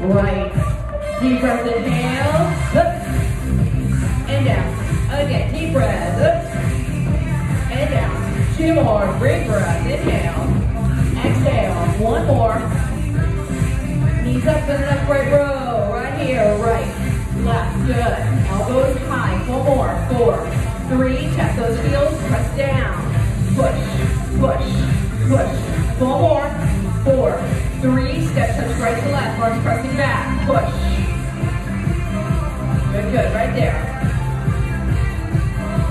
right. Deep breath, inhale, up, and down. Again, deep breath, up, and down. Two more, big breath, inhale, exhale. One more. Knees up in an upright row, right here, right, left, good. Elbows high, one more, four, three, tap those heels, press down, push, push, push. One more, four, three, step touch right to left, arms pressing back, push. Good, good, right there.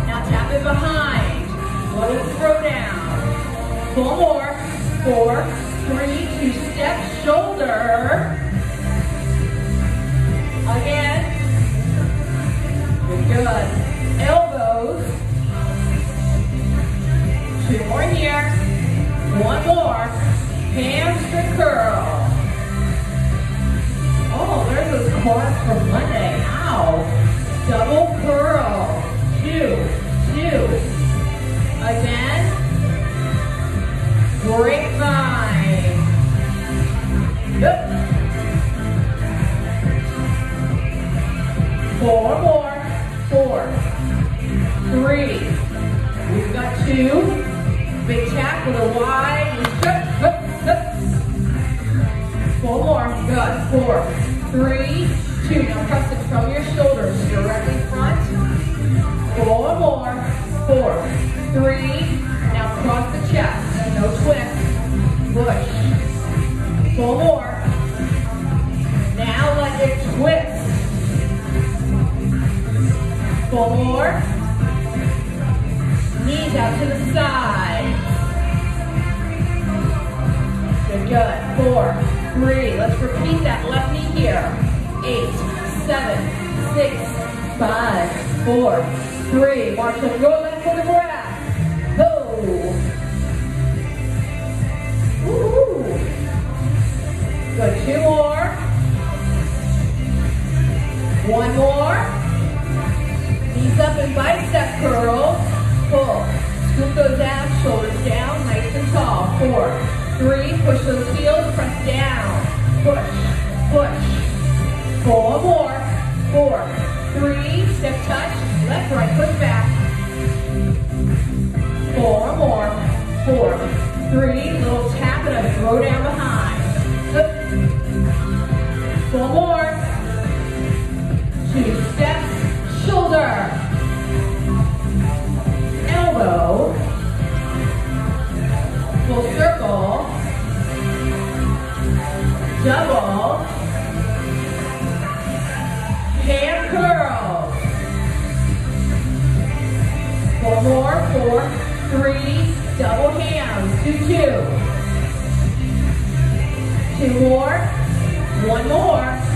Now tap it behind. Little throw down. Four more. Four, three, two step, shoulder. Again. Good, good. Elbows. Two more here. One more. Hamstring curl. Oh, there's those quads from Monday. Ow. Double curl. Two, two. Again. Grapevine. Yep. Four more. Four. Three. We've got two. Big tap with a wide. Hup, hup. Four more. Good. Four, three, two. Now press it from your shoulders directly front. Four more. Four, three. Three. Let's repeat that left knee here. Eight, seven, six, five, four, three. March the go left for the breath. Go. Woo. Good. Two more. One more. Knees up and bicep curls. Pull. Scoop those abs, shoulders down, nice and tall. Four, three, push those heels, press down. Push, push. Four more. Four, three, step touch, left, right, push back. Four more. Four, three, little tap and a throw down behind. Four more. Two steps, shoulder elbow, double, hand curls. Four more, four, three, double hands, two, two. Two more, one more,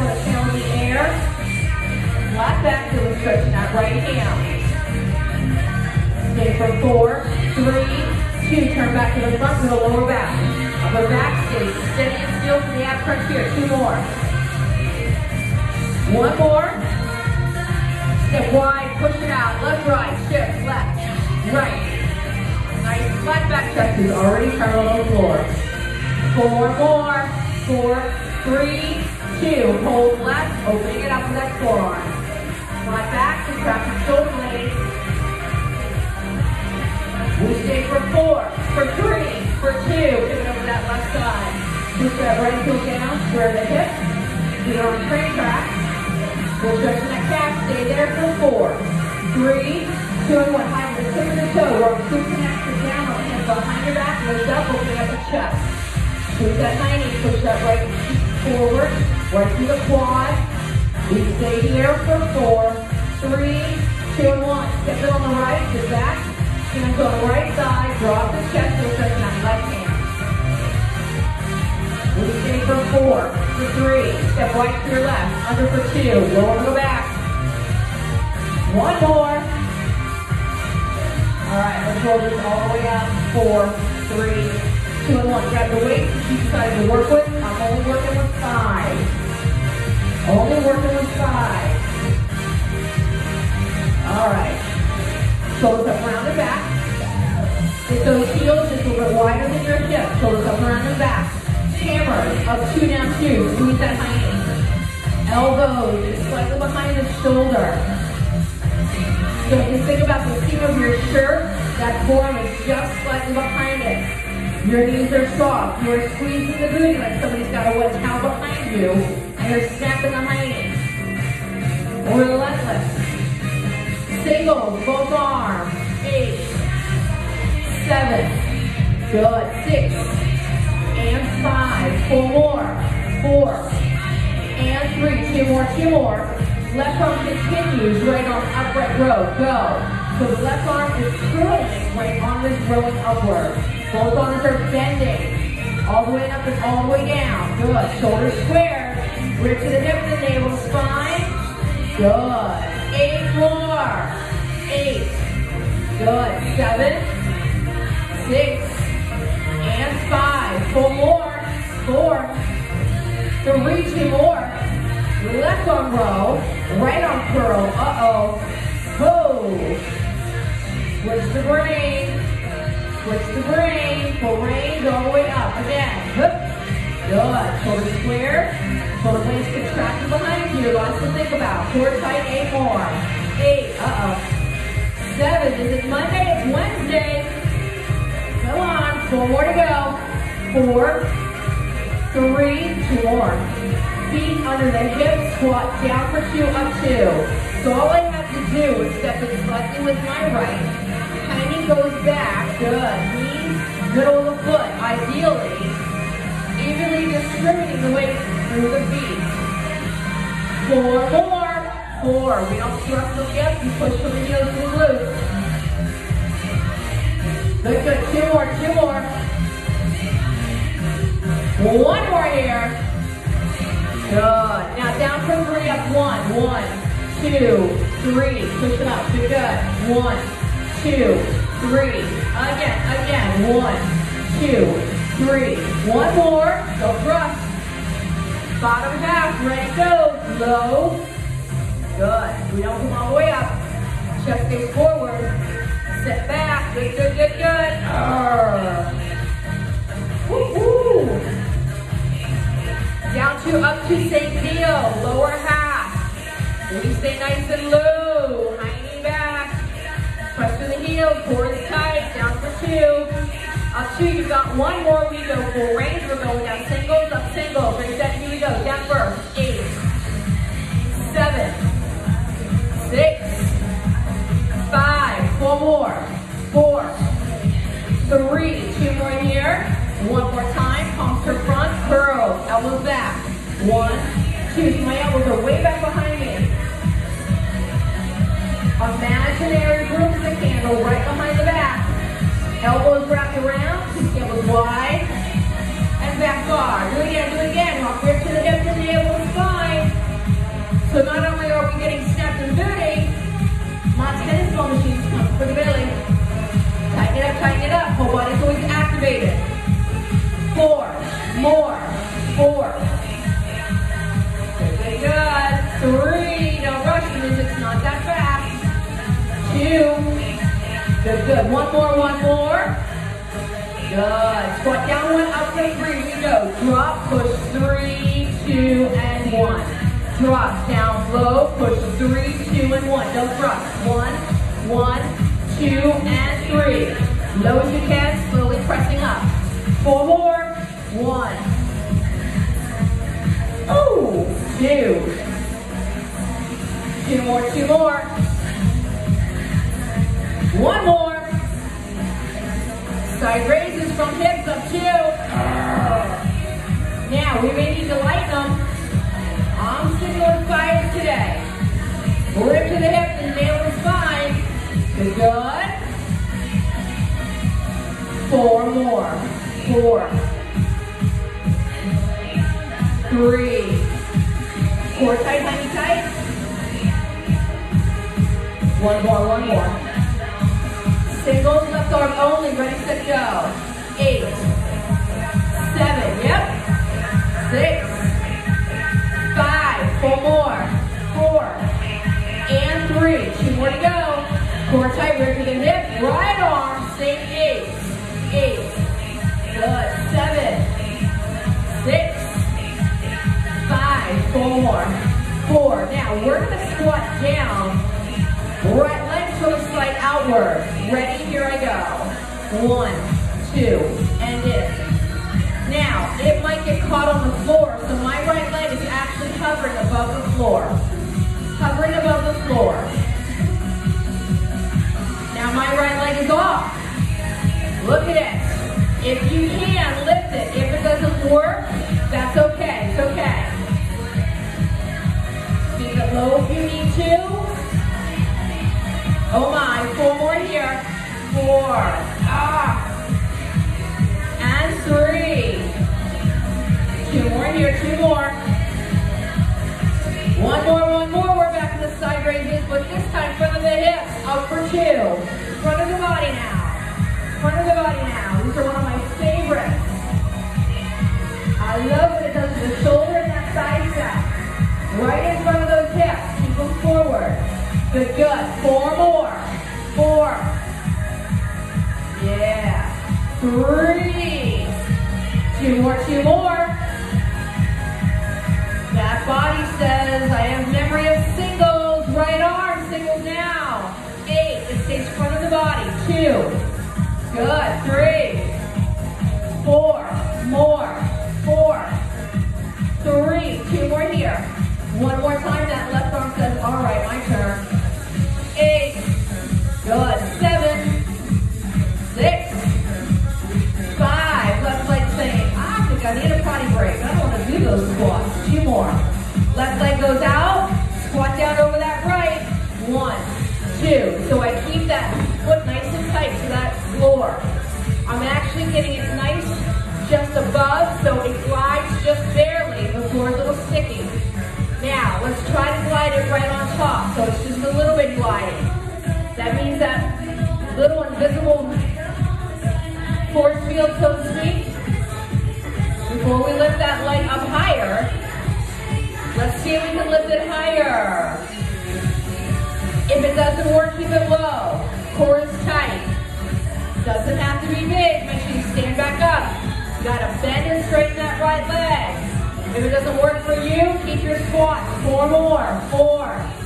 tail in the air. Flat back, feel the stretch in that right hand. stay for four, three, two. Turn back to the front, to the lower back. Upper back, stay steady and still for the ab crunch here. Two more. One more. Step wide, push it out. Left, right, shift, left, right. Nice flat back chest is already parallel to the floor. Four more. Four, three, two. Hold left, opening it up with that forearm. Flat back, contract your shoulder blades. We stay for four, for three, for two. Pivot over that left side. Push that right heel down, square the hip. Get on the train track. We're stretching that calf. Stay there for four, three, two, and one. Hide the tip of the toe. Roll two connectors down. Hands behind your back. Lift up, opening up the chest. Push that high knee. Push that right forward. Through the quad. We stay here for four, three, two, and one. Step it on the right, the back. Hands on the right side. Drop the chest. Stretching that left hand. We stay for four, for three, step right to your left, under for two, lower go back. One more. All right, let's roll this all the way up. Four, three, two, and one. Grab the weight you decided to work with. I'm only working with five. Only working with five. All right. Shoulders up around the back. Get those heels just a little bit wider than your hips. Shoulders up around the back hammers, up two, down two, squeeze that high knee. Elbows just slightly behind the shoulder. So just think about the seam of your shirt, that forearm is just slightly behind it. Your knees are soft, you're squeezing the booty like somebody's got a wet towel behind you, and you're snapping the knee. Relentless. Singles, both arms. Eight, seven, good, six, and five. Four more. Four. And three. Two more, two more. Left arm continues right on upright row. Go. So the left arm is curling right on this rowing upward. Both arms are bending. All the way up and all the way down. Good. Shoulders square. Rear to the hip, the navel, spine. Good. Eight more. Eight. Good. Seven. Six and five. Four more. Four. Three, two more. Left arm row. Right arm curl. Uh-oh. Ho. Switch the brain. Switch the brain. Reins all the way up. Again. Good. Shoulder square. Shoulder blades contracted behind you. Lots to think about. Core tight. Eight more. Eight. Uh-oh. Seven. this Is it Monday? It's Wednesday. Come on, four more to go. Four, three, two more. Feet under the hips, squat down for two, up two. So all I have to do is step in slightly with my right. The weight through the feet. Four more. Four. We don't the hips, we push from the heels to the glutes. Good, good. Two more, two more. One more here. Good. Now down for three, up one. One, two, three. Push it up. Good, good. One, two, three. Again, again. One, two, three. One more. Go thrust. Bottom half. Ready, go. Low. Good. We don't come all the way up. Chest face forward. Step back. Good, good, good, good. Uh. Woo-hoo. Down to up to same deal. Lower half. We stay nice and low. High knee back. Press through the heels. Core is tight. Down for two. Up two. You've got one more. We go full range. We're going down singles, up singles. Bring that. Here we go. Down first. Eight. Seven. Six five, four more, four, three, two more here, one more time, palms to front, curls, elbows back, one, two, my elbows are way back behind me. Imaginary room the candle right behind the back. Elbows wrapped around, elbows wide, and back guard. Do it again, do it again. Rock grip to the hips and the elbows spine. So not only are we getting snapped and booty, my tennis ball machines come for the belly. Tighten it up, tighten it up. Whole body's always activated. Four, more, four. Good, good, Three, don't rush because it's not that fast. Two, good, good. One more, one more. Good. Squat down one, up to three. We go. Drop, push three, two, and one. Drop, down, low, push three, two, and one. Don't drop. One, one, two, and three. Low as you can, slowly pressing up. Four more. One. Oh, two. Two more, two more. One more. Side raises from hips up two. Now, we may need to lighten them. I'm with fire today. Rip to the hips and nail the spine. Good, good. Four more. Four. Three. Core tight, honey tight. One more, one more. Singles, left arm only, ready, set, go. Eight. Seven, yep. Six. Five, four more. Four. And three. Two more to go. Core tight, rip to the hip. Right arm, same eight. Eight. Good. Seven. Six. Five. Four more. Four. Now, we're to squat down. Right leg of slide outward. Ready? Here I go. One, two, and in. Now, it might get caught on the floor, so my right leg is actually hovering above the floor. Hovering above the floor. Now my right leg is off. Look at it. If you can, lift it. If it doesn't work, that's okay. It's okay. Keep it low if you need to. Oh my, four more here. Four. Ah. And three. Two more here, two more. One more, one more. We're back to the side raises, but this time front of the hips. Up for two. Front of the body now. Front of the body now. These are one of my favorites. I love what it does to the shoulder and that side step. Right in front of those hips. Keep them forward. Good, good. Four more. Four. Three. Two more, two more. That body says, I have memory of singles. Right arm, singles now. Eight, it stays front of the body. Two. Good. Three. Four. More. Four. Three. Two more here. One more time, that left arm says, all right, my turn. Eight. Good. Seven. That means that little invisible force field, so to speak. Before we lift that leg up higher, let's see if we can lift it higher. If it doesn't work, keep it low. Core is tight. Doesn't have to be big. Make sure you stand back up. You gotta bend and straighten that right leg. If it doesn't work for you, keep your squats. Four more. Four.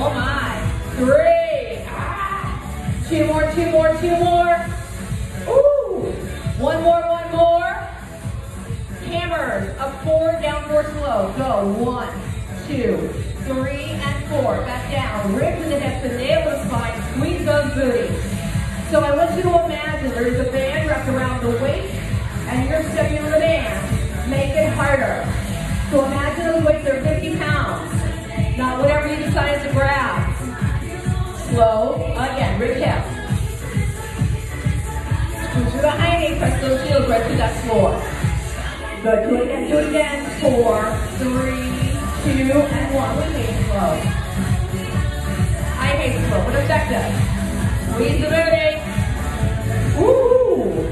Oh my. Three. Ah. Two more, two more, two more. Ooh. One more, one more. Hammers. Up four, down four slow. Go. One, two, three, and four. Back down. Rib to the hips and nail the spine. Squeeze those booties. So I want you to imagine there's a band wrapped around the waist and you're stepping on the band. Make it harder. So imagine those weights are 50 pounds. Not whatever you decided to grab. Slow. Again, rib hip. Squeeze through the high knee, press those heels right to that floor. Good, do it again, do it again. Four, three, two, and one. We may slow. I may slow, but effective. Squeeze the booty. Ooh.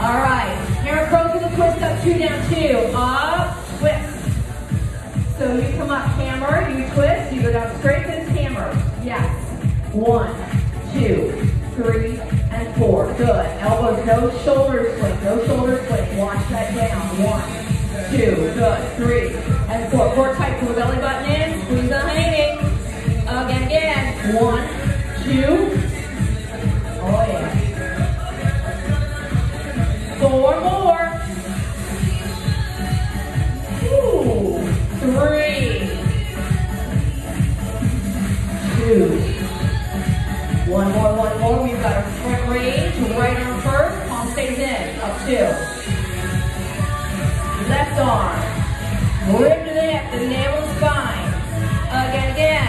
All right, hammer curls in the twist up, two down, two, up. So you come up, hammer, you twist, you go down straight, then hammer. Yes. One, two, three, and four. Good. Elbows, no shoulders swing, no shoulders swing. Watch that down. One, two, good. Three, and four. Four tight, pull the belly button in, squeeze the hanging. Again, again. One, two. Left arm. Rib to the navel spine. Again, again.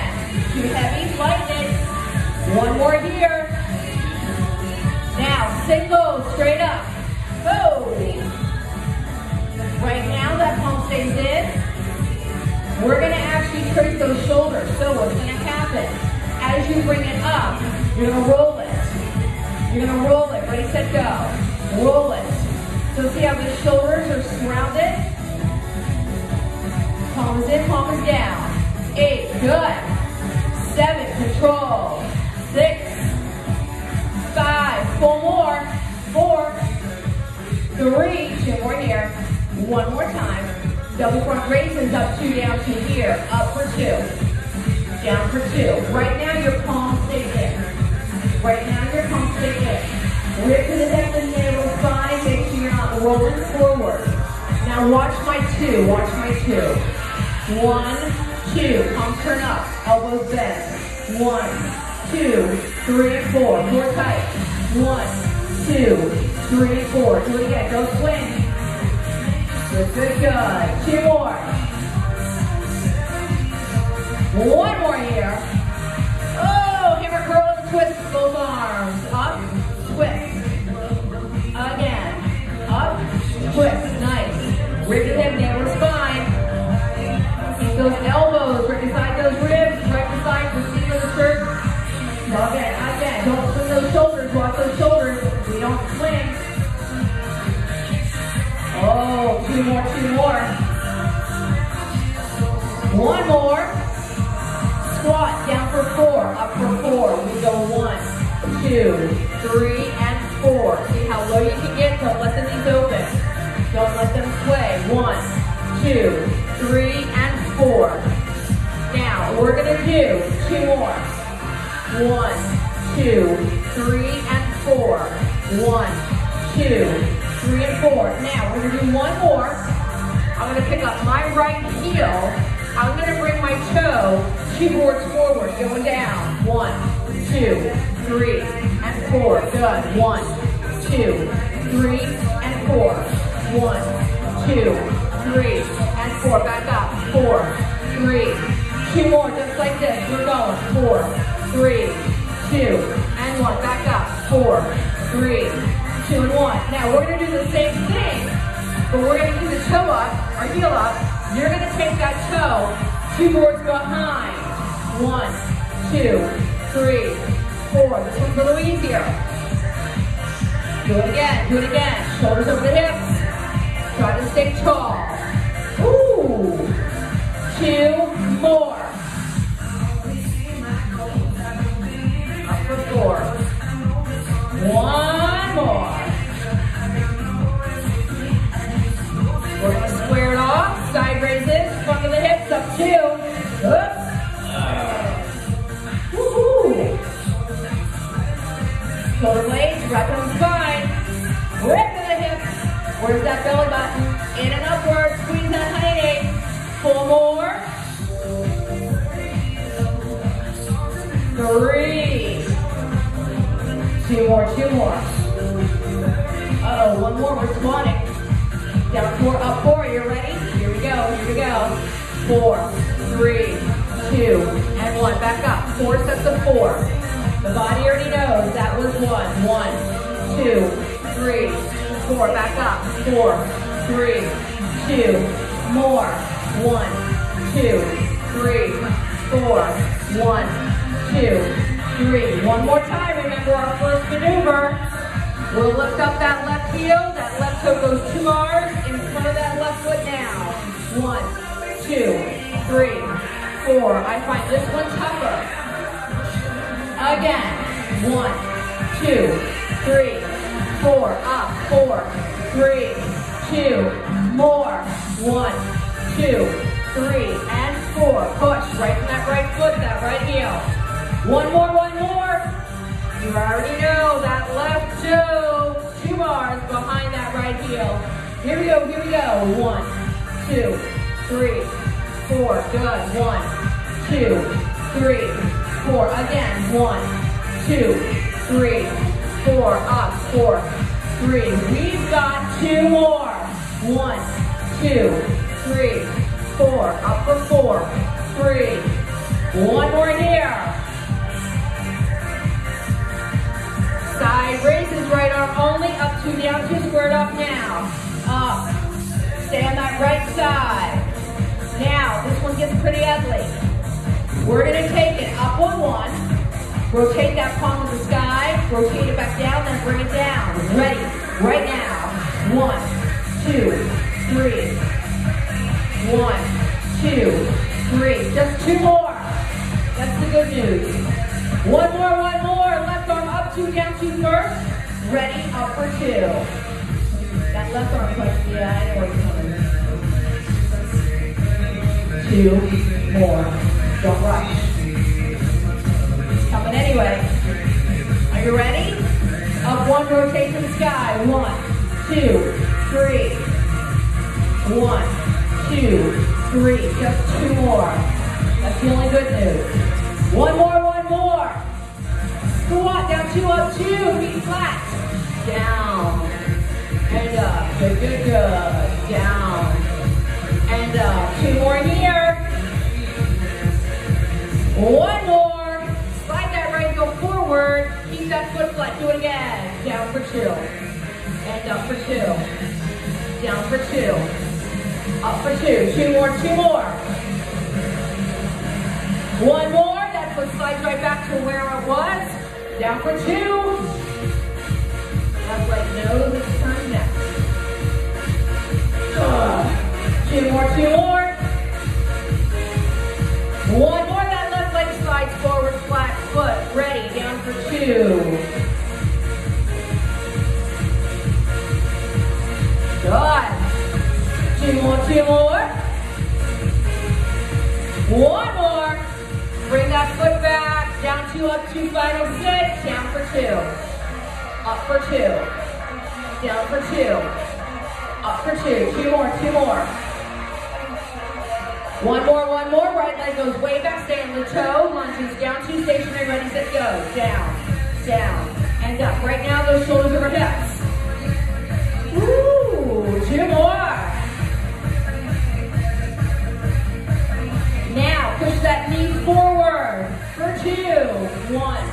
Too heavy. Lighten it. One more here. Now, single. Straight up. Oh. Right now, that palm stays in. We're going to actually trace those shoulders. So what's to happen? As you bring it up, you're going to roll it. You're going to roll it. Ready, set, go. Roll it. So see how the shoulders are surrounded? Palms in, palms down. Eight, good. Seven, control. Six, five, four more. Four, three, two more here. One more time. Double front raises up two, down two here. Up for two. Down for two. Right now your palms stay in. Right now your palms stay in. Rip to the and navel rolling forward. Now watch my two. Watch my two. One, two. Palms turn up. Elbows bend. One, two, three, four. More tight. One, two, three, four. Do it again. Go swing. Good, good, good. Two more. One more here. Oh, hammer curl and twist both arms. Up, twist. Nice. Rib to hip, to spine. Keep those elbows right beside those ribs, right beside the seam of the shirt. Again, again. Don't swing those shoulders. Watch those shoulders. We don't swing. Oh, two more, two more. One more. Squat, down for four, up for four. We go one, two, three, and four. See how low you can get? Don't let the knees open. Don't let them sway. One, two, three, and four. Now, we're gonna do two more. One, two, three, and four. One, two, three, and four. Now, we're gonna do one more. I'm gonna pick up my right heel. I'm gonna bring my toe two boards forward, going down. One, two, three, and four. Good. One, two, three, and four. One, two, three, and four. Back up. Four, three, two more, just like this. We're going. Four, three, two, and one. Back up. Four, three, two, and one. Now we're gonna do the same thing, but we're gonna do the toe up, our heel up. You're gonna take that toe two boards behind. One, two, three, four. This one's a little easier. Do it again, do it again. Shoulders over the hips. Try to stick tall. Ooh. Two more. Up for four. One more. We're gonna square it off. Side raises, front of the hips, up two. Oops. Shoulder blades, wrap on spine. To hips. Where's that belly button? In and upward, squeeze that honey. Four more. Three. Two more, two more. Uh-oh, one more, we're squatting. Down four, up four, you ready? Here we go, here we go. Four, three, two, and one. Back up, four sets of four. The body already knows that was one. One, two, three, four. Back up, four, three, two, more. One, two, three, four. One, two, three. One more time, remember our first maneuver. We'll lift up that left heel. That left toe goes two bars in front of that left foot now. One, two, three, four. I find this one tougher. Again. One, two, three, four. Up, four, three, two, more. One, two, three, and four. Push right from that right foot, that right heel. One more, one more. You already know that left toe, two bars behind that right heel. Here we go, here we go. One, two, three, four. Good. One, two, three, four. Again. One, two, three, four. Up. Four, three. We've got two more. One, two, three, four. Up for four, three. One more here. Side raises, right arm only, up two, down two, squared off now. Up, stay on that right side. Now, this one gets pretty ugly. We're gonna take it up on one, rotate that palm to the sky, rotate it back down, then bring it down. Ready, right now. One, two, three. One, two, three. Just two more. That's the good news. One more, one more. Left arm up, two, down, two first. Ready, up for two. That left arm push, yeah, I know you're coming. Two more. Don't rush. Anyway. Are you ready? Up one, rotate to the sky. One, two, three. One, two, three. Just two more. That's the only good news. One more, one more. Squat, down two, up two, feet flat. Down, and up, good, good, good. Down, and up. Two more here. One more. Forward. Keep that foot flat. Do it again. Down for two. And up for two. Down for two. Up for two. Two more, two more. One more. That foot slides right back to where it was. Down for two. Left leg nose, next. Uh, two more, two more. One more. Ready. Down for two. Good. Two more, two more. One more. Bring that foot back. Down two, up two, final six. Down for two. Up for two. Down for two. Up for two. Two more, two more. One more, one more. Right leg goes way back. Stay on the toe. Lunges down two, stationary, ready, set, Down, down, and up. Right now, those shoulders over hips. Ooh, two more. Now, push that knee forward for two. One,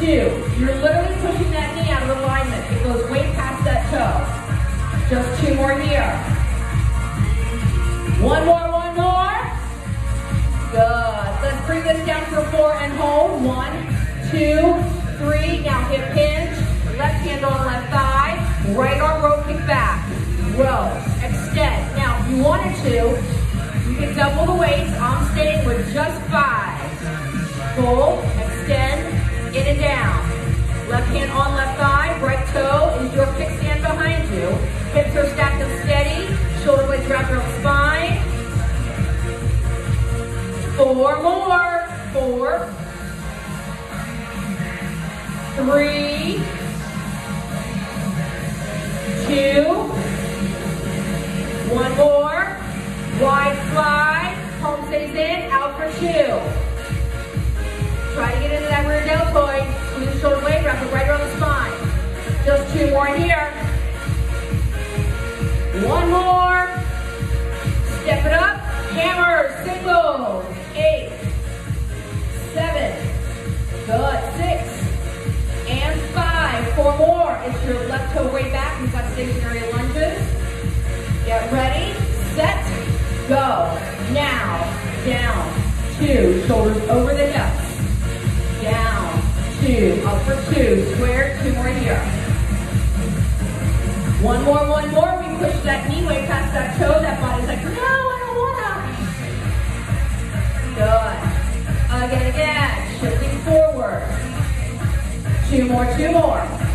two. You're literally pushing that knee out of alignment. It goes way past that toe. Just two more here. One more, one more. Good. Let's bring this down for four and hold. One, two, three. Now hip hinge. Left hand on left thigh. Right arm row kick back. Row. Extend. Now, if you wanted to, you can double the weights. I'm staying with just five. Pull, extend, in and down. Left hand on left thigh. Right toe is your kickstand behind you. Hips are stacked up steady. Shoulder blades wrapped around spine. Four more. Four. Three. Two. One more. Wide slide. Palm stays in. Out for two. Try to get into that rear deltoid. Squeeze the shoulder blade. Wrap it right around the spine. Just two more here. One more. Step it up. Hammer. Singles. Eight. Seven. Good. Six. Four more. It's your left toe way back. We've got stationary lunges. Get ready. Set. Go. Now. Down. Two. Shoulders over the hips. Down. Two. Up for two. Square. Two more here. One more, one more. We push that knee way past that toe. That body's like, no, I don't wanna. Good. Again, again. Shifting forward. Two more, two more.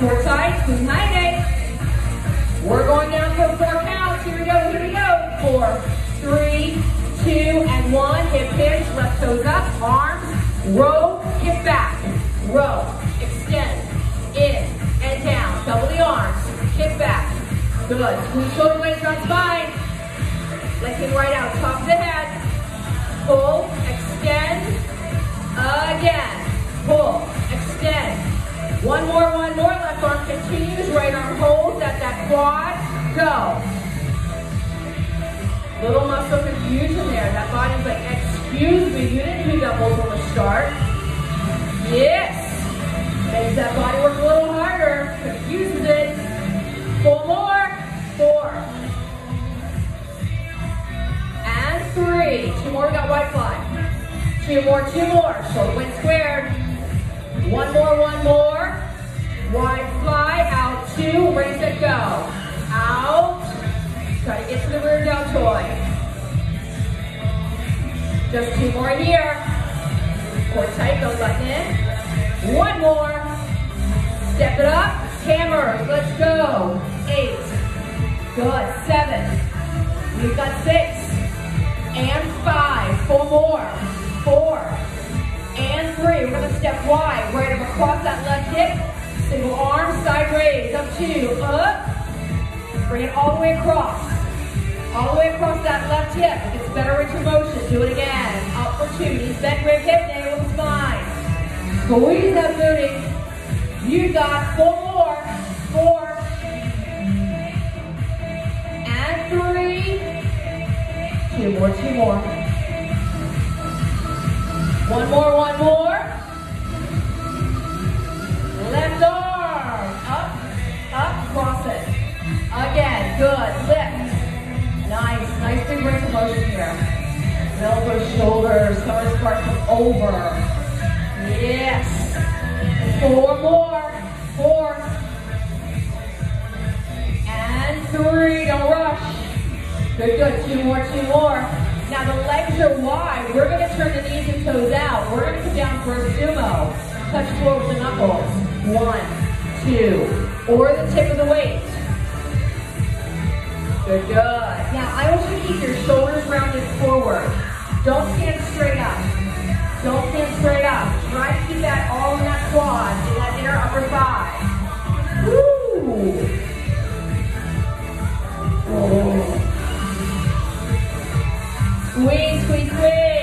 Core tight, behind it. We're going down for four counts. Here we go, here we go. Four, three, two, and one. Hip hinge, left toes up, arms, row, hip back, row, extend, in, and down. Double the arms. Kick back. Good. Squeeze shoulder blades around spine. Lifting right out. Top of the head. Pull. Extend. Again. Pull. Extend. One more, one more. Left arm continues. Right arm holds at that quad. Go. Little muscle confusion there. That body's like, excuse me, you didn't do doubles on the start. Yes. Makes that body work a little harder. Confuses it. Four more. Four. And three. Two more. We got wide fly. Two more. Two more. Shoulder blade squared. One more. One more. Wide fly. Out. Two. Raise it. Go. Out. Try to get to the rear deltoid. Just two more here. Core tight. Go button in. One more. Step it up. Hammer, Let's go. Eight. Good. Seven. We've got six. And five. Four more. Three. We're to step wide. Right across that left hip. Single arm. Side raise. Up two. Up. Bring it all the way across. All the way across that left hip. It's better range of motion. Do it again. Up for two. Knees bent, rib, hip, navel, spine. Squeeze that booty. You got four more. Four. And three. Two more, two more. One more, one more. Left arm. Up, up, cross it. Again, good. Lift. Nice, nice big range of motion here. Elbows, shoulders, to come over. Yes. Four more. Four. And three. Don't rush. Good, good. Two more, two more. Now the legs are wide. We're going to turn the knees and toes out. We're going to come down for a sumo. Touch floor with the knuckles. One, two, or the tip of the weight. Good, good. Now I want you to keep your shoulders rounded forward. Don't stand straight up. Don't stand straight up. Try to keep that all in that quad, in that inner upper thigh. Woo! Oh. Squeeze, squeeze, squeeze.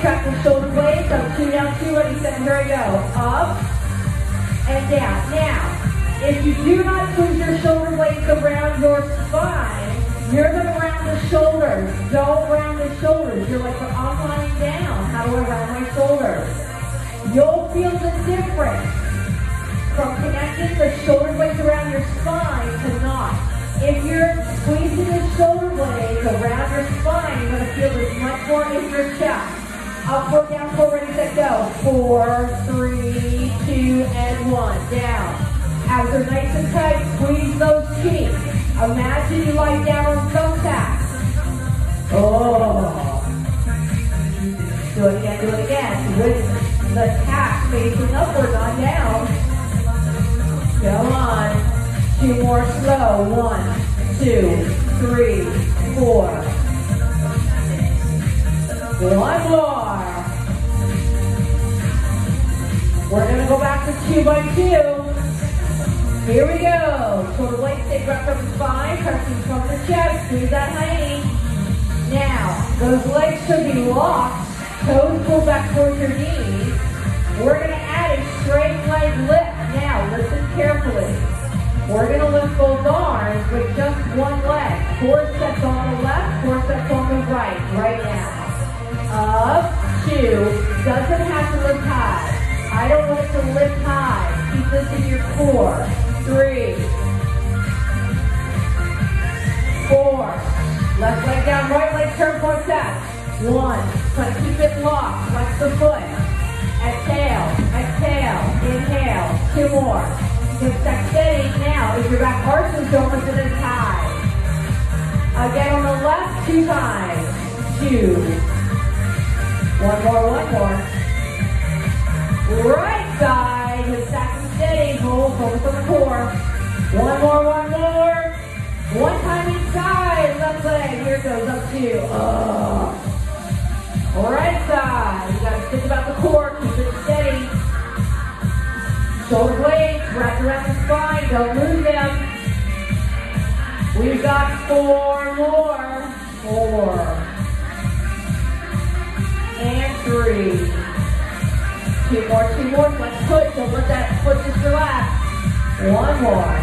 Spine, contract the shoulder blades. So two down, two, ready, set, here we go. Up and down. Now, if you do not squeeze your shoulder blades around your spine, you're going to round the shoulders. Don't round the shoulders. You're like, I'm lying down. How do I round my shoulders? You'll feel the difference from connecting the shoulder blades around your spine to not. If you're squeezing the shoulder blades around your spine, you're going to feel this much more in your chest. Up, four, down, four, ready, set, go. Four, three, two, and one. Down. Abs are nice and tight. Squeeze those cheeks. Imagine you lie down on thumbtacks. Oh. Do it again, do it again. With the tack facing upward, not down. Go on. Two more slow. One, two, three, four. One more. We're going to go back to two by two. Here we go. Blades stay wrapped up the spine, pressing from the chest, squeeze that high Now, those legs should be locked, toes pull back towards your knees. We're going to add a straight leg lift. Now, listen carefully. We're going to lift both arms with just one leg. Four steps on the left, four steps on the right, right now. Up, two, doesn't have to lift high. I don't want it to lift high. Keep this in your core three, four. Left leg down, right leg turn for that. One. To keep it locked. Flex the foot. Exhale, exhale, inhale. Two more. Stack steady. Now, if your back arches, don't lift it as high. Again on the left, two times. Two. One more, one more. Right side, just stack steady, hold, focus on the core. One more, one more. One time inside, left leg, here it goes, up two. Uh. Right side, you gotta think about the core, keep it steady. Shoulder blades wrapped around the spine, don't lose them. We've got four more. Four. And three. Two more, two more. Let's push. Don't let that foot just relax. One more.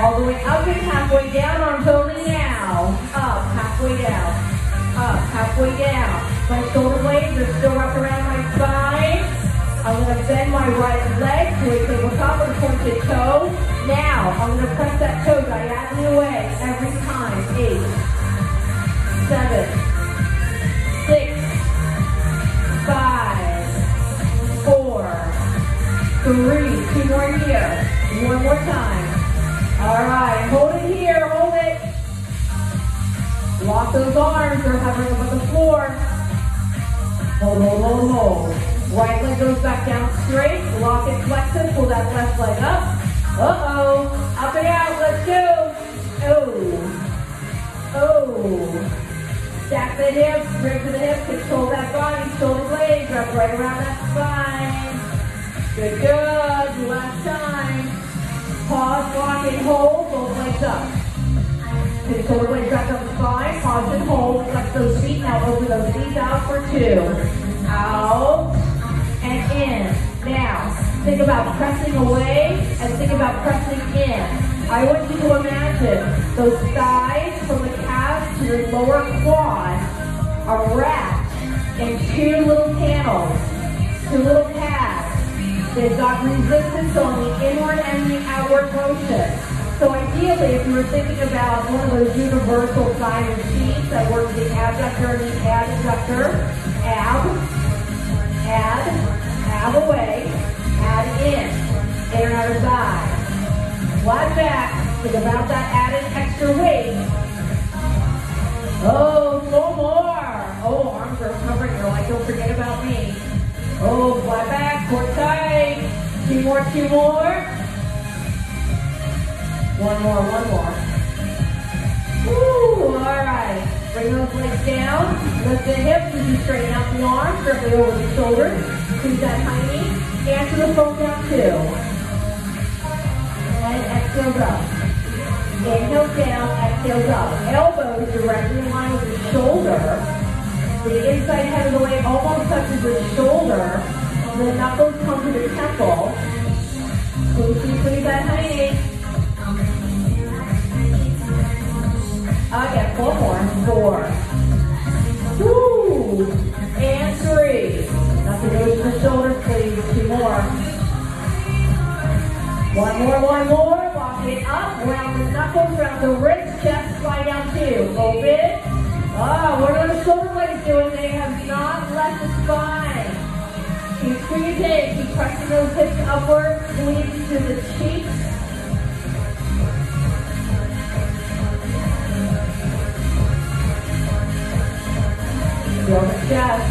All the way up and halfway down. Arms only now. Up, halfway down. Up, halfway down. My shoulder blades are still wrapped around my spine. I'm going to bend my right leg to a tabletop with a pointed toe. Now, I'm going to press that toe diagonally away every time. Eight, seven, three, two more here. One more time. All right, hold it here, hold it. Lock those arms, they're hovering over the floor. Hold, hold, hold, hold. Right leg goes back down straight. Lock it, flex it, pull that left leg up. Uh-oh. Up and out, let's go. Oh. Oh. Stack the hips, bring to the hips, control that body, shoulder blades, wrap right around that spine. Good, good. Last time. Pause, lock, and hold. Both legs up. Okay, shoulder legs back up the spine. Pause and hold. Flex those feet. Now open those knees out for two. Out and in. Now, think about pressing away and think about pressing in. I want you to imagine those thighs from the calves to the lower quad are wrapped in two little panels, two little pads. They've got resistance on the inward and the outward motion. So ideally, if you were thinking about one of those universal side routines that work the abductor and the adductor, ab, add, ab away, add in, inner outer thigh. Flat back, think about that added extra weight. Oh, four more. Oh, arms are covering, you're like, don't forget about me. Oh, fly back, core tight. Two more, two more. One more, one more. Woo, all right. Bring those legs down. Lift the hips as you straighten out the arms, directly over the shoulders. Squeeze that high knee. to the phone down two. And exhale up. Inhale down, exhale up. Elbows directly in line with the shoulder. The inside head of the leg almost touches the shoulder. And The knuckles come to the temple. Squeeze, squeeze that high knee. Again, four more. Four. Woo! And three. Nothing goes to the shoulder, please. Two more. One more, one more. Walk it up, round the knuckles, round the wrist, chest, slide down two. Open. Ah, what are the shoulder blades doing? They have not left the spine. Keep squeezing, keep pressing those hips upward, squeeze to the cheeks. Feel the chest.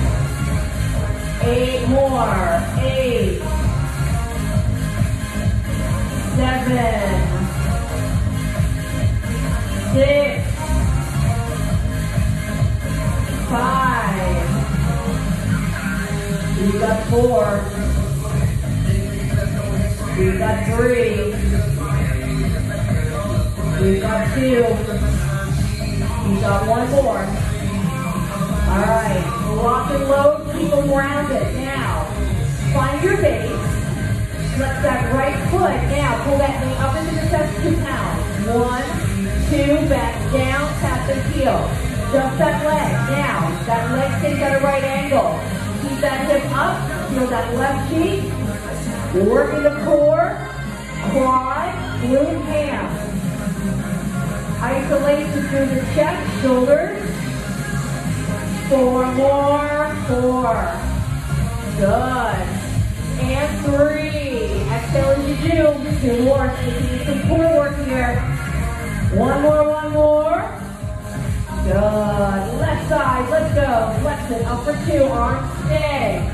Eight more. Eight. Seven. Six. Five. We've got four. We've got three. We've got two. We've got one more. All right, lock and load, keep them grounded. Now, find your base. Let that right foot, now pull that knee up into the chest, two pounds. One, two, back down, tap the heel. Jump that leg. Now, that leg stays at a right angle. Keep that hip up, feel that left cheek. Working the core, quad, glute, ham. Isolation through the chest, shoulders, Four more. Four. Good. And three. Exhale as you do. Two more. Taking some core work here. One more, one more. Good. Left side. Let's go. Flex it. Up for two. Arms stay.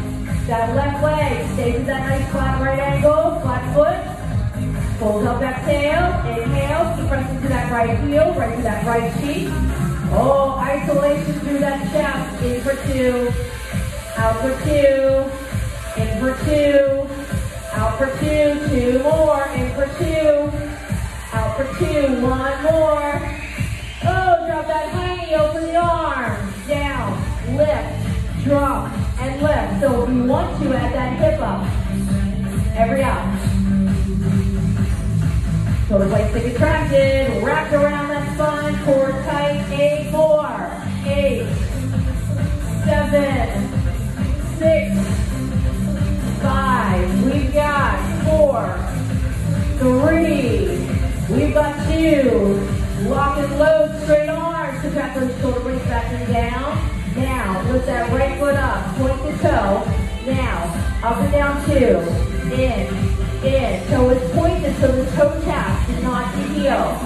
That left leg stays at that nice flat right angle. Flat foot. Hold up, exhale. Inhale. Keep pressing to that right heel. Right to that right cheek. Oh, isolation through that chest. In for two. Out for two. In for two. Out for two. Two more. In for two. Out for two. One more. Drop that knee. Open the arms. Down. Lift. Drop. And lift. So if you want to, add that hip up. Every out. So the legs stay contracted. Wrapped around that spine. Core tight. Eight more. Eight. Seven. Six. Five. We've got four. Three. We've got two. Lock and load. Straight arms. to Contract those shoulder blades back and down. Now, lift that right foot up. Point the toe. Now, up and down two. In. In. Toe is pointed so the toe tap is not the heel.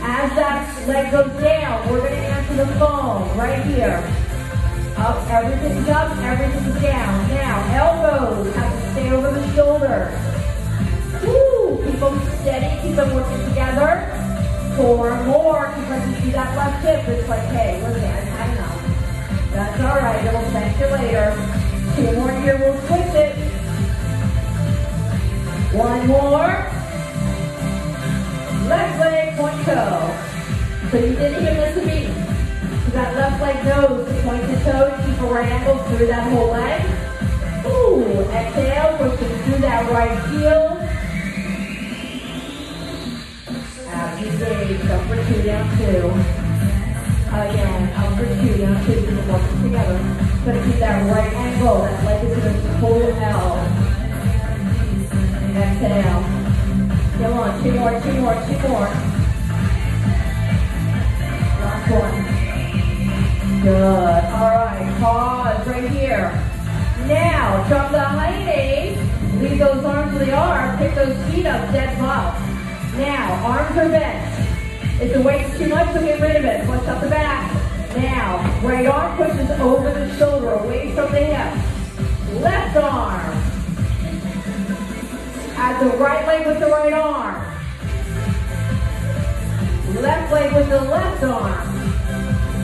As that leg goes down, we're going to answer the phone right here. Up, everything's up, everything's down. Now, elbows have to stay over the shoulder. Woo! Keep them steady, keep them working together. Four more, pressing through that left hip. It's like, hey, listen, I've had enough. That's all right, it'll thank you later. Two more here, we'll switch it. One more. Left leg, point toe. So you didn't even miss a beat. So that left leg goes to point to toe, keep a right angle through that whole leg. Ooh, exhale, pushing through that right heel. Out gaze, up for two, down two. Again, for two, down two, working together. Gonna keep that right angle, that leg is gonna pull L. Exhale. Come on, two more, two more, two more. Last one. Good. All right, pause right here. Now, from the hind leave those arms to the arm, pick those feet up, dead pop. Now, arms are bent. If the weight's too much, we'll get rid of it. Flex up the back. Now, right arm pushes over the shoulder, away from the hip. Left arm. Add the right leg with the right arm. Left leg with the left arm.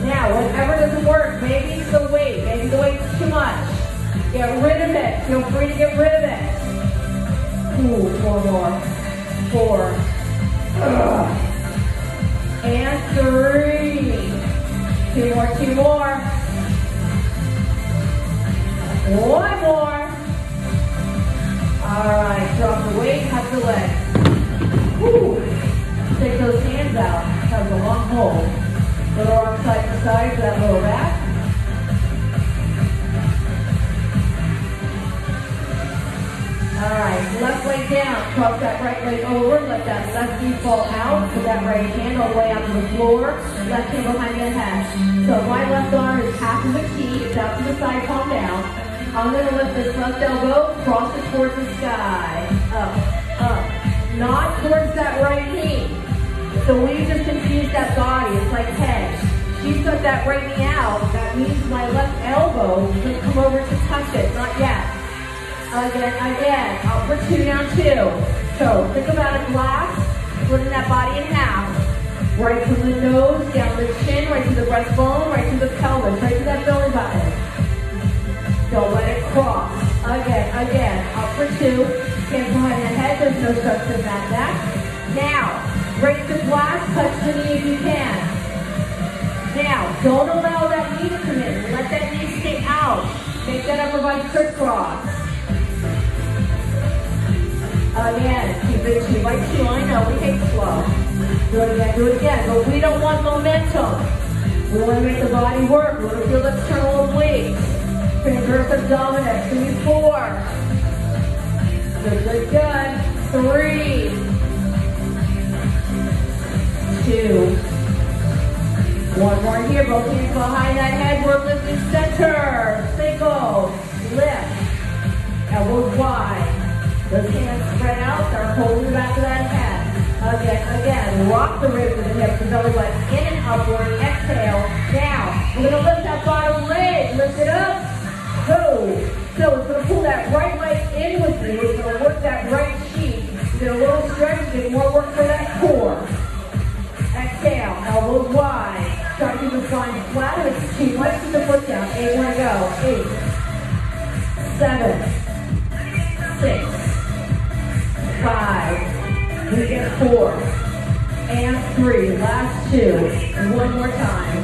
Now, whatever doesn't work, maybe it's the weight, maybe the weight's too much. Get rid of it. Feel free to get rid of it. Ooh, four more. Four. And three. Two more, two more. So my left arm is half of a T, it's out to the side, palm down. I'm gonna lift this left elbow, cross it towards the sky, up, up, not towards that right knee. So we just confused that body, it's like head. She took that right knee out, that means my left elbow should come over to touch it, not yet. Again, again. Up for two, down two. So think about a glass, splitting that body in half. Right from the nose, down the chin, right to the breastbone, right to the pelvis, right to that belly button. Don't let it cross. Again, again. Up for two. Hands behind the head. There's no structure in that back. Now, break the glass, touch the knee if you can. Now, don't allow that knee to come in. Let that knee stay out. Make that upper body crisscross. Again, keep it two by two. I know, we the slow. Do it again, do it again. But we don't want momentum. We want to make the body work. We want to feel the external obliques. Transverse abdominis. Give me four. Good, good, good. Three. Two. One more here. Both hands behind that head. We're lifting center. Single. Lift. Elbows wide. Those hands spread out, start holding the back of. Again, rock the ribs and hips, the belly button in and upward, exhale, down. We're gonna lift that bottom leg, lift it up, go. So it's gonna pull that right leg in with you, it's gonna work that right cheek. Get a little stretch, get more work for that core. Exhale, elbows wide. Try to keep the spine flat, and two, let's put the foot down. Eight to go. Eight, seven, six, five. We get four. And three. Last two. One more time.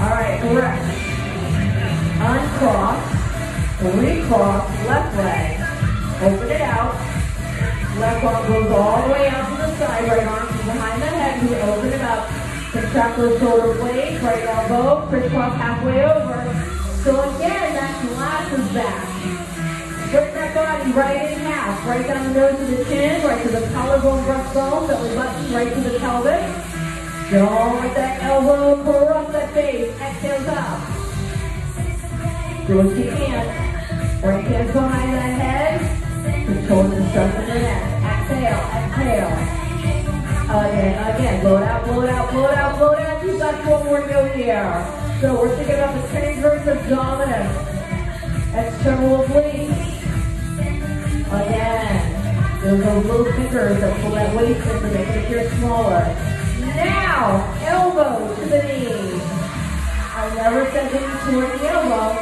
All right, rest. Uncross. Recross. Left leg. Open it out. Left arm goes all the way out to the side. Right arm behind the head. We open it up. Contract those shoulder blades. Right elbow. Crisscross halfway over. So again, that glass is back. Break that body right in half. Right down the nose to the chin, right to the collarbone, breastbone, belly button, right to the pelvis. Don't let that elbow corrupt that face, Exhales up. Do what you can. Right hands behind that head. Control the structure of the neck. Exhale, exhale. Again, again. Blow it out, blow it out, blow it out, blow it out. You've got one more go here. So we're thinking about the transverse abdominis. External obliques. Again. Those are little fingers that pull that waist in to make it appear smaller. Now, elbow to the knee. I never said lean toward the elbow.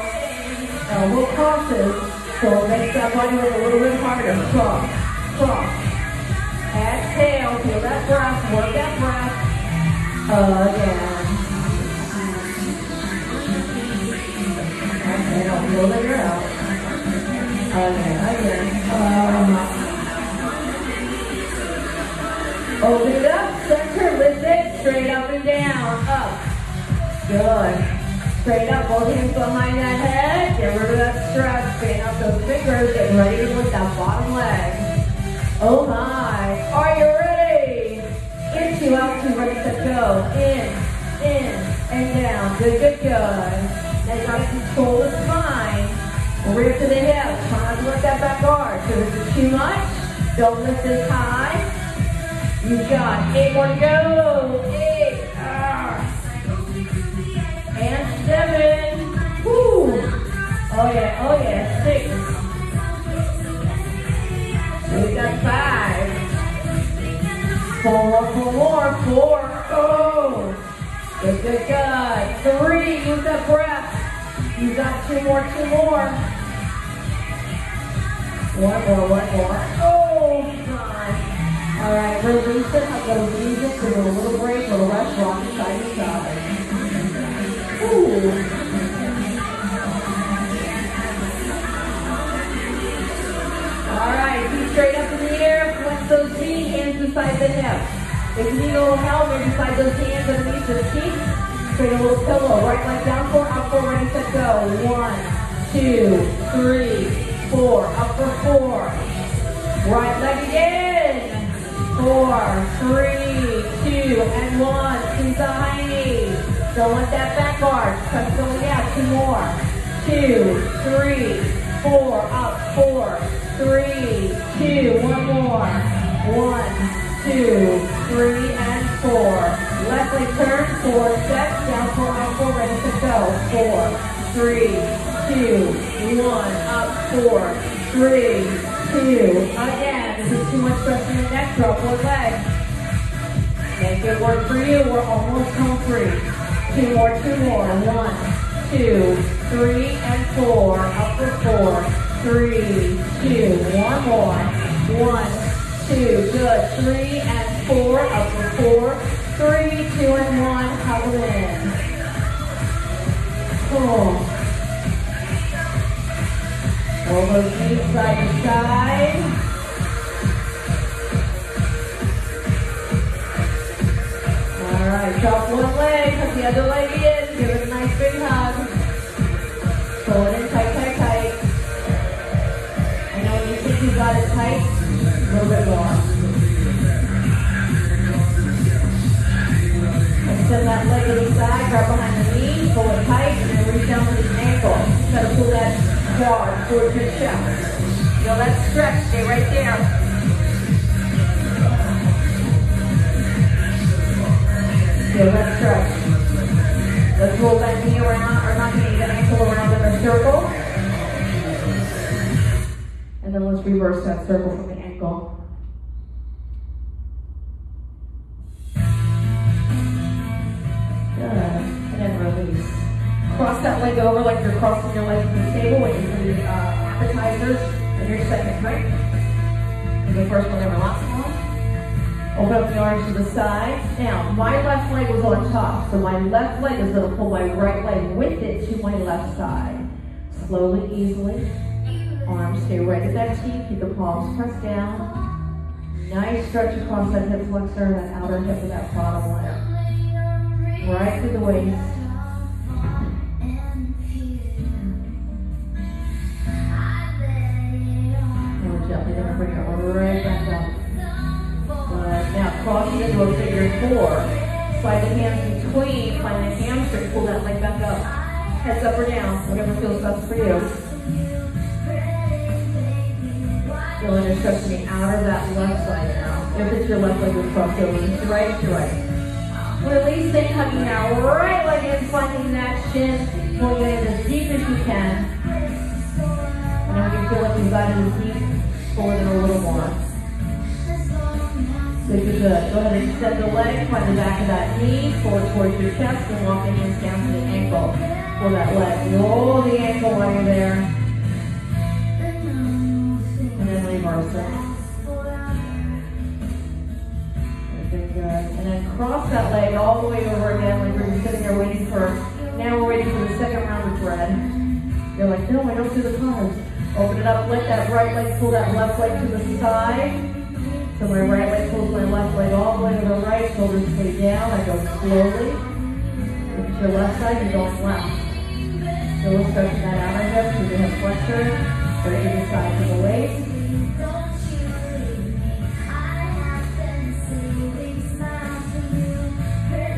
Elbow crosses, so it makes that body work a little bit harder. Cross, cross. Exhale, feel that breath, work that breath. Again. Exhale, feel that out. Okay. Um, open it up, center, lift it, straight up and down, up. Good. Straight up, both hands behind that head. Get rid of that stress. Fan out those fingers. Get ready to lift that bottom leg. Oh my. Are you ready? Into, out, two, ready, set, go. In, in, and down. Good, good, good. Now you gotta control the spine. Rear to the hips. Try to let that back arch. If it's too much, don't lift this high. You've got eight more to go. Eight. Ah. And seven. Woo. Oh yeah, oh yeah. Six. We got five. Four, four more, four. Oh. Good, good, good. Three, use that breath. You got two more, two more. One more, one more. Oh, God. All right, release it. I'm going to it. Give it a little break, a little rest, rock side to side. Ooh. All right, feet straight up in the air. Flex those feet, hands beside the hips. If you need a little help, maybe slide those hands underneath the feet. Create a little pillow. Right leg down four, up four, ready, set, go. One, two, three, four. Up for four. Right leg again. Four, three, two, and one. Knee. Don't let that back arch. Press going out. Two more. Two, three, four. Up, four three, two, one more. One, two, three, and four. Left leg turn, four steps, down four, up four, ready to go. Four, three, two, one, up four, three, two. Again, this is too much stress in your neck, drop one leg. Make it work for you, we're almost home free. Two more, two more. One, two, three, and four. Up for four three, two, one more, one, two, good, three and four, up for four, three, two and one, huddle in. Cool. Knees side to side. All right, drop one leg, put the other leg in, give it a nice big hug. Pull it in tight, tight, tight I know when you think you got it tight, a little bit more. Extend that leg to the side, grab behind the knee, pull it tight, quad towards your chest. Feel that stretch, stay right there. Feel that stretch. Let's roll that knee around, or not knee, the ankle around in a circle. And then let's reverse that circle from the over like you're crossing your legs from the table, waiting for the uh, appetizers and your second drink. And the first one never lasts long. Open up the arms to the side. Now, my left leg was on top, so my left leg is going to pull my right leg with it to my left side. Slowly, easily. Arms stay right at that T. Keep the palms pressed down. Nice stretch across that hip flexor, that outer hip of that bottom leg. Right through the waist. And we're going to bring it right back up. Good. Now cross into a figure four. Slide the hands between, find the hamstring, pull that leg back up. Heads up or down, whatever feels best for you. Feeling a stretch in the outer that left side now. If it's your left leg is crossed over, it's right, it's right. Releasing, hugging now right leg in, finding that shin, it in as deep as you can. And then when you feel like you've got it as deep, it in a little more. Good, good, good. Go ahead and extend the leg, find the back of that knee, it towards your chest, and walk the hands down to the ankle. Pull that leg, roll the ankle while you're there And then reverse it. good. And then cross that leg all the way over again, like we're sitting there waiting for, now we're waiting for the second round of thread. You're like, no, I don't do the cards. Open it up, lift that right leg, pull that left leg to the side. So my right leg pulls my left leg all the way to the right, shoulders stay down, I go slowly. If it's your left side, you go left. So we'll stretch that out, I guess, to the hip flexor, to either side of the waist.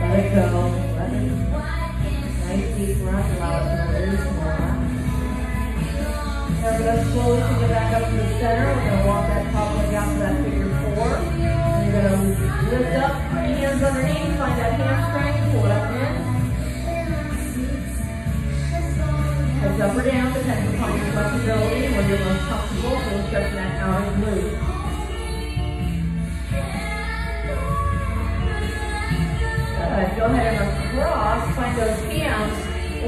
Let it go. We're going to slowly take it back up to the center. We're going to walk that top leg out to that figure four. And you're going to lift up, hands underneath, find that hamstring, pull it up in. Heads up or down, depending upon your flexibility, where you're most comfortable. So we're stretching that outer glute. Good. Go ahead and across, find those hands,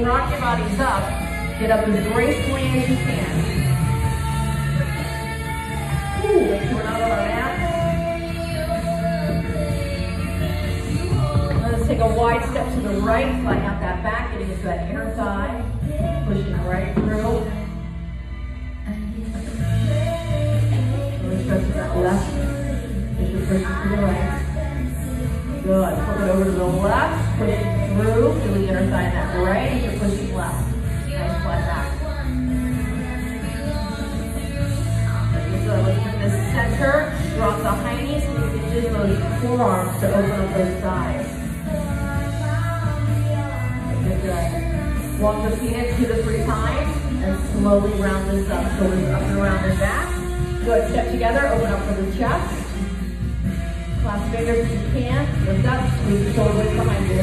rock your bodies up, get up as gracefully as you can. Let's take a wide step to the right, flatten out that back, getting into that inner thigh. Pushing right through. Stretching that left as you're pushing to the right. Good. Flip it over to the left, pushing through, to the inner thigh and that right forearms to open up those thighs. Good, good. Walk the feet in two to three times and slowly round this up. Shoulders up and around and back. Good. Step together. Open up for the chest. Clasp fingers if you can. Lift up. Squeeze the shoulders behind you.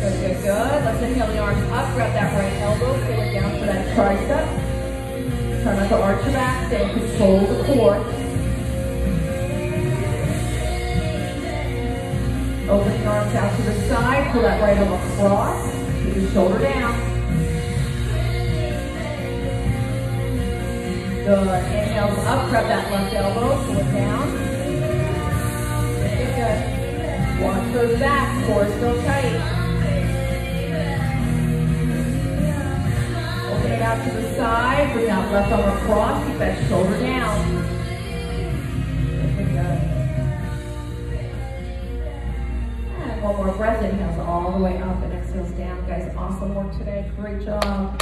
Good, good, good. Let's inhale the arms up. Grab that right elbow. Pull it down for that tricep. Try not to arch back. Stay control the core. Open your arms out to the side. Pull that right arm across. Keep your shoulder down. Good. Inhale up. Grab that left elbow. Pull it down. Good, good. Watch those back. Core still tight. Out to the side. Bring that left arm across. Keep that shoulder down. One more breath, inhales all the way up and exhales down. Guys, awesome work today. Great job.